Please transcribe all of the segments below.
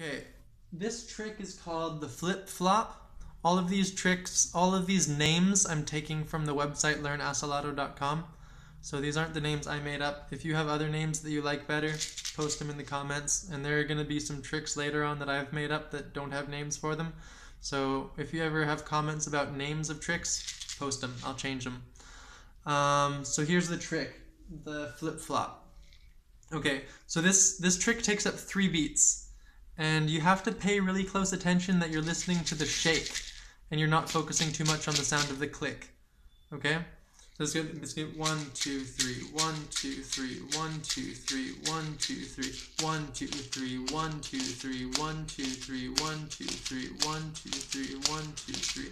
Okay, this trick is called the flip flop. All of these tricks, all of these names I'm taking from the website learnasalato.com. So these aren't the names I made up. If you have other names that you like better, post them in the comments. And there are going to be some tricks later on that I've made up that don't have names for them. So if you ever have comments about names of tricks, post them. I'll change them. Um, so here's the trick, the flip flop. Okay, so this, this trick takes up three beats and you have to pay really close attention that you're listening to the shake and you're not focusing too much on the sound of the click. Okay? So let's get, let's get one, two, three, one, two, three, one, two, three, one, two, three, one, two, three, one, two, three, one, two, three, one, two, three, one, two, three, one, two, three.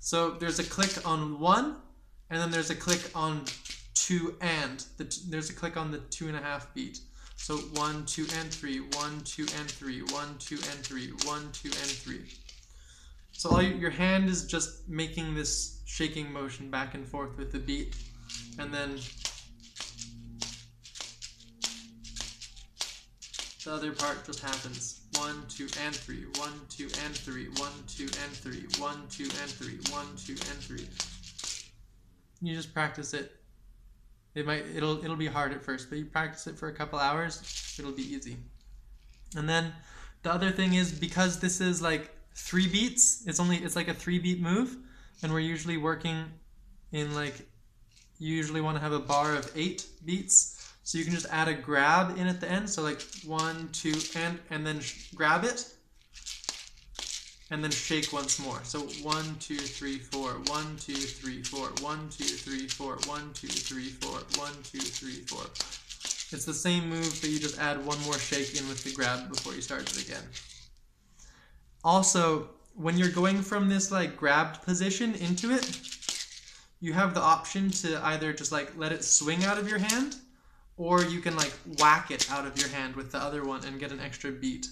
So there's a click on one, and then there's a click on two and. The, there's a click on the two and a half beat. So 1, 2, and 3, 1, 2, and 3, 1, 2, and 3, 1, 2, and 3. So all your, hand is just making this shaking motion back and forth with the beat. And then the other part just happens. 1, 2, and 3, 1, 2, and 3, 1, 2, and 3, 1, 2, and 3, 1, 2, and 3. You just practice it it might it'll it'll be hard at first, but you practice it for a couple hours, it'll be easy. And then the other thing is because this is like three beats, it's only it's like a three beat move, and we're usually working in like you usually want to have a bar of eight beats. So you can just add a grab in at the end. So like one, two, and and then grab it and then shake once more. So one, two, three, four, one, two, three, four, one, two, three, four, one, two, three, four, one, two, three, four. It's the same move, but you just add one more shake in with the grab before you start it again. Also, when you're going from this like grabbed position into it, you have the option to either just like let it swing out of your hand, or you can like whack it out of your hand with the other one and get an extra beat.